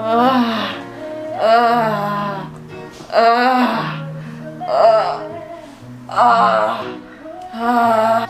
Ugh. Ugh. Ugh. Ugh. Ugh. Ugh.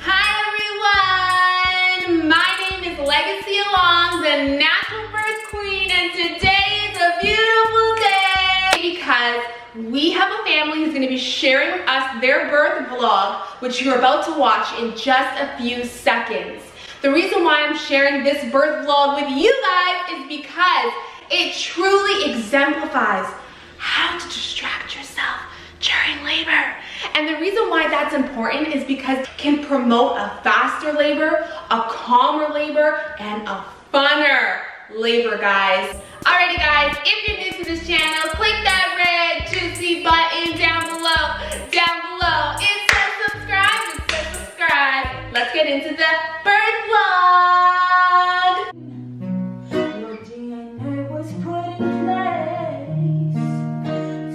Hi everyone! My name is Legaci Allong, the natural birth queen, and today is a beautiful day because we have a family who's gonna be sharing with us their birth vlog, which you're about to watch in just a few seconds. The reason why I'm sharing this birth vlog with you guys is because it truly exemplifies how to distract yourself during labor. And the reason why that's important is because it can promote a faster labor, a calmer labor, and a funner labor, guys. Alrighty guys, if you're new to this channel, click that red juicy button down below. Down below, it Let's get into the birth vlog. Your DNA was put in place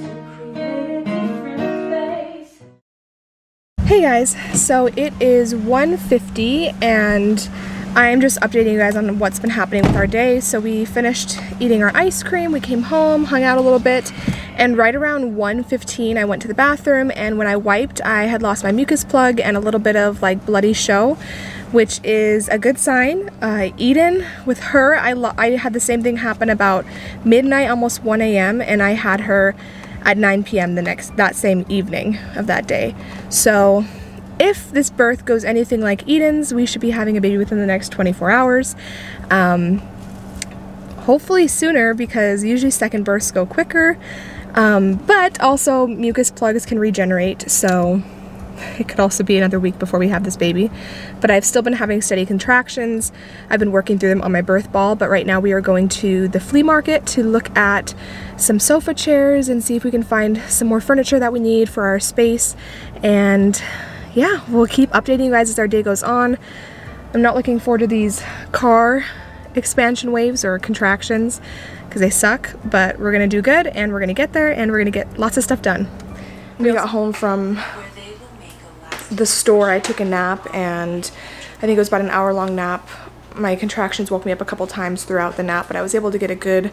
to create a different face. Hey guys, so it is 1.50 and I'm just updating you guys on what's been happening with our day. So we finished eating our ice cream, we came home, hung out a little bit, and right around 1.15 I went to the bathroom and when I wiped I had lost my mucus plug and a little bit of like bloody show which is a good sign. Uh, Eden, with her, I, I had the same thing happen about midnight, almost 1 a.m., and I had her at 9 p.m. the next that same evening of that day. So if this birth goes anything like Eden's, we should be having a baby within the next 24 hours. Um, hopefully sooner because usually second births go quicker. Um, but also mucus plugs can regenerate, so it could also be another week before we have this baby. But I've still been having steady contractions. I've been working through them on my birth ball, but right now we are going to the flea market to look at some sofa chairs and see if we can find some more furniture that we need for our space. And yeah, we'll keep updating you guys as our day goes on. I'm not looking forward to these car expansion waves or contractions because they suck, but we're gonna do good and we're gonna get there and we're gonna get lots of stuff done. We got home from the store, I took a nap and I think it was about an hour long nap. My contractions woke me up a couple times throughout the nap, but I was able to get a good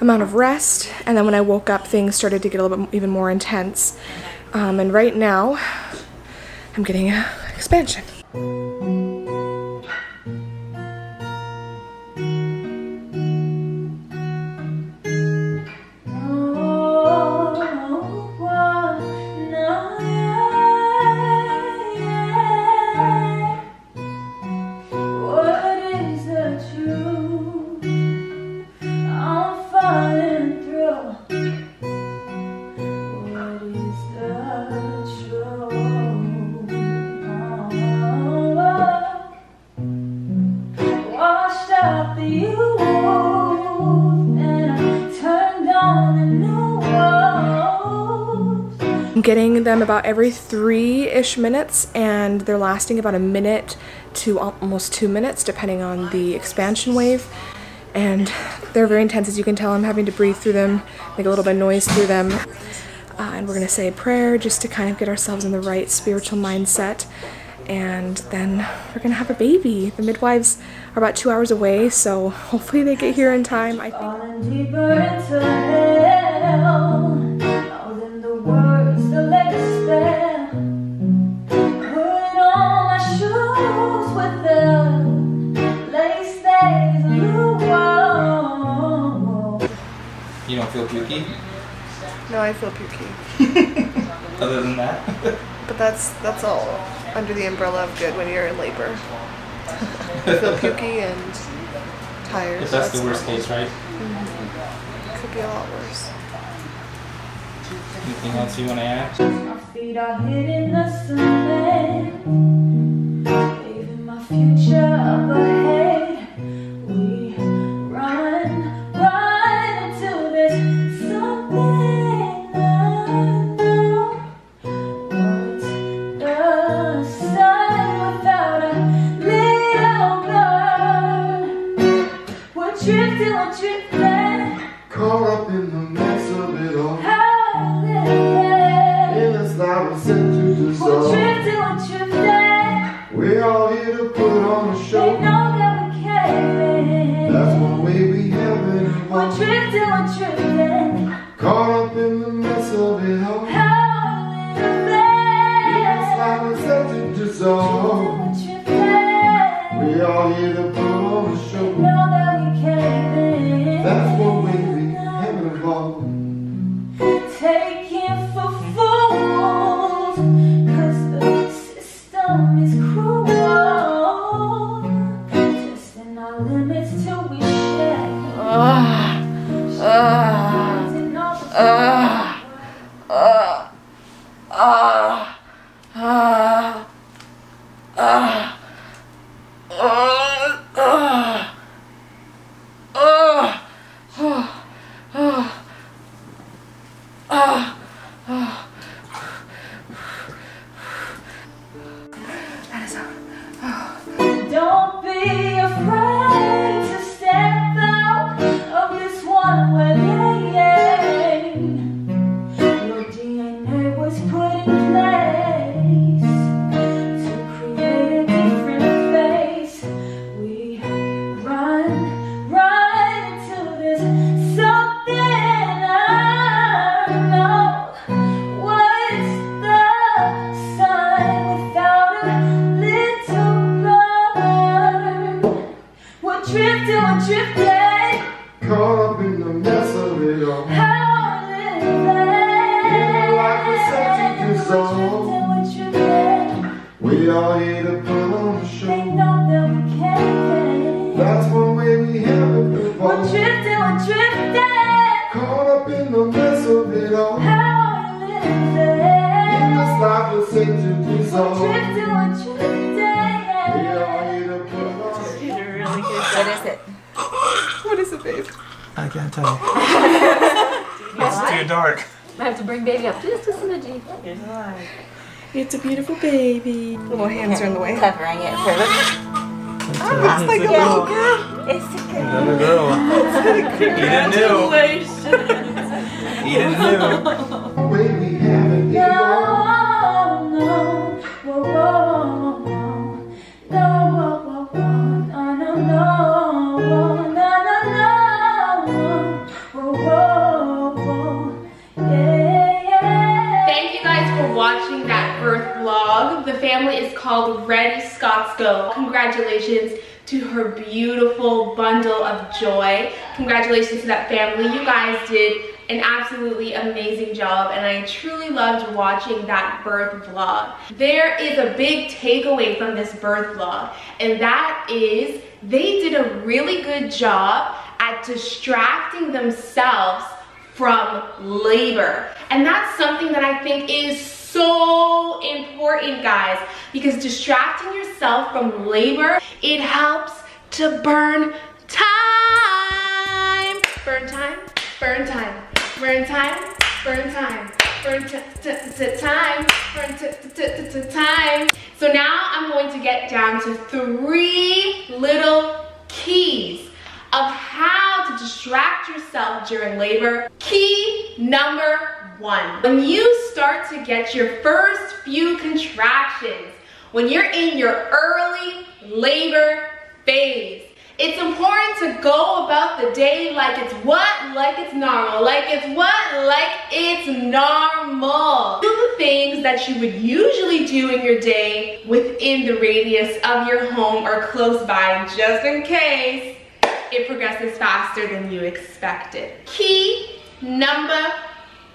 amount of rest. And then when I woke up, things started to get a little bit even more intense. Um, and right now, I'm getting an expansion. About every three-ish minutes and they're lasting about a minute to almost two minutes depending on the expansion wave. And they're very intense as you can tell. I'm having to breathe through them make a little bit of noise through them. Uh, and we're gonna say a prayer just to kind of get ourselves in the right spiritual mindset. And then we're gonna have a baby. The midwives are about two hours away so hopefully they get here in time. I think But that's that's all under the umbrella of good when you're in labor. I feel pukey and tired. if that's the worst case, right? Mm-hmm. Could be a lot worse. Anything else you want to add? My feet are hitting the cement. Leaving my future for drifting, we're. Caught up in the mess of it all. How I live Like we said to do so. We're drifting, we're drifting. We are here to put on a They show. know that we can't. That's one way we having a We're drifting, we're drifting. Caught up in the mess of it all. How I In this life we're sent to We're dissolve. We drifting, we're drifting. are here to put on a show. What is it? What is it, babe? I can't tell you. it's too dark. I have to bring baby up just a smidgy. It's a beautiful baby. Little hands are in the way. Covering it for the Looks oh, like a little girl. It's a good Another girl. Congratulations. Eden knew. Eden knew. The family is called Ready Scotts Go. Congratulations to her beautiful bundle of joy. Congratulations to that family. You guys did an absolutely amazing job and I truly loved watching that birth vlog. There is a big takeaway from this birth vlog and that is they did a really good job at distracting themselves from labor. And that's something that I think is so important, guys, because distracting yourself from labor, it helps to burn time. Burn time, burn time, burn time, burn time, burn time, burn time. So now I'm going to get down to three little keys of how to distract yourself during labor. Key number one. When you start to get your first few contractions, when you're in your early labor phase, it's important to go about the day like it's what? Like it's normal. Like it's what? Like it's normal. Do the things that you would usually do in your day within the radius of your home or close by, just in case it progresses faster than you expected. Key number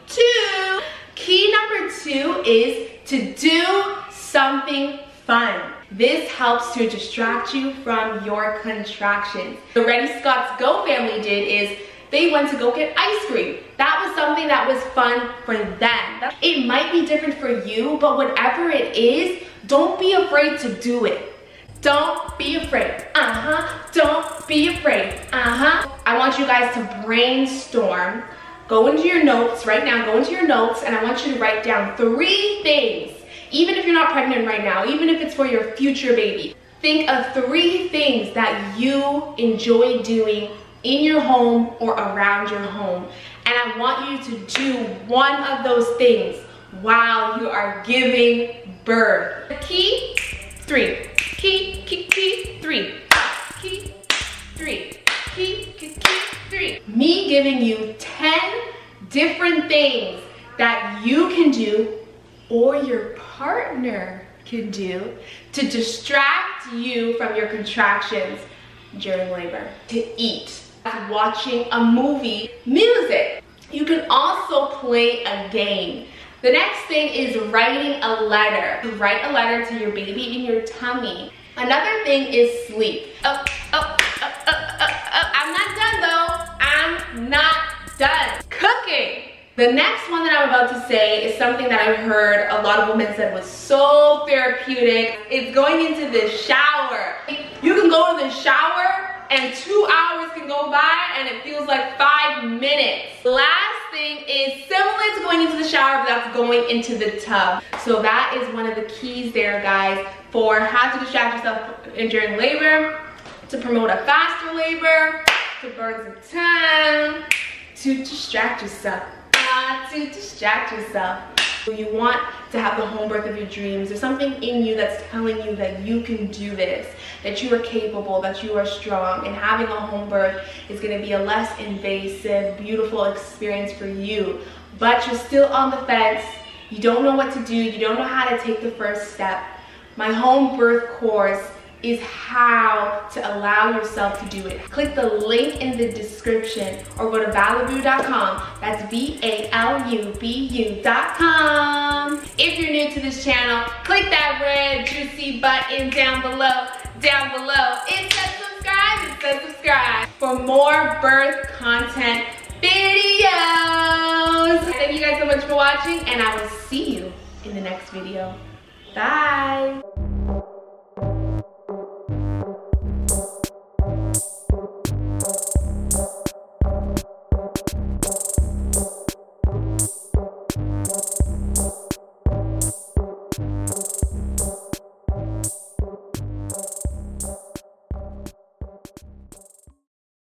two. Key number two is to do something fun. This helps to distract you from your contractions. The Ready Scotts Go family did is they went to go get ice cream. That was something that was fun for them. It might be different for you, but whatever it is, don't be afraid to do it. Don't be afraid. Uh-huh. Don't be afraid. Uh-huh. I want you guys to brainstorm. Go into your notes right now. Go into your notes and I want you to write down three things. Even if you're not pregnant right now, even if it's for your future baby. Think of three things that you enjoy doing in your home or around your home. And I want you to do one of those things while you are giving birth. Key three. Key, key, key, three. Key, three. Key, key, key, three. Me giving you 10 different things that you can do or your partner can do to distract you from your contractions during labor. To eat, watching a movie, music. You can also play a game. The next thing is writing a letter. Write a letter to your baby in your tummy. Another thing is sleep. Oh, oh, The next one that I'm about to say is something that I've heard a lot of women said was so therapeutic. It's going into the shower. You can go to the shower and two hours can go by and it feels like five minutes. The last thing is similar to going into the shower, but that's going into the tub. So that is one of the keys there, guys, for how to distract yourself during labor, to promote a faster labor, to burn some time, to distract yourself, uh, to distract yourself. You want to have the home birth of your dreams. There's something in you that's telling you that you can do this, that you are capable, that you are strong. And having a home birth is going to be a less invasive, beautiful experience for you. But you're still on the fence. You don't know what to do. You don't know how to take the first step. My home birth course is how to allow yourself to do it. Click the link in the description or go to valubu.com. That's V-A-L-U-B-U.com. If you're new to this channel, click that red juicy button down below. Down below. It says subscribe. It says subscribe for more birth content videos. Thank you guys so much for watching and I will see you in the next video. Bye.